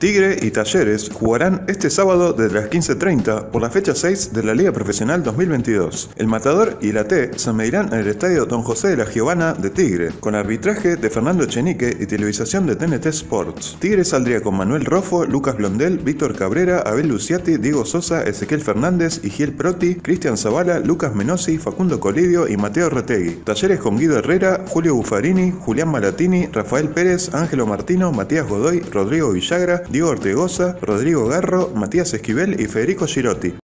Tigre y Talleres jugarán este sábado desde las 15.30 por la fecha 6 de la Liga Profesional 2022. El Matador y la T se medirán en el estadio Don José de la Giovana de Tigre, con arbitraje de Fernando Echenique y televisación de TNT Sports. Tigre saldría con Manuel Rofo, Lucas Blondel, Víctor Cabrera, Abel Luciati, Diego Sosa, Ezequiel Fernández, Giel Proti, Cristian Zavala, Lucas Menosi, Facundo Colidio y Mateo Retegui. Talleres con Guido Herrera, Julio Buffarini, Julián Malatini, Rafael Pérez, Ángelo Martino, Matías Godoy, Rodrigo Villagra, Diego Ortegoza, Rodrigo Garro, Matías Esquivel y Federico Girotti.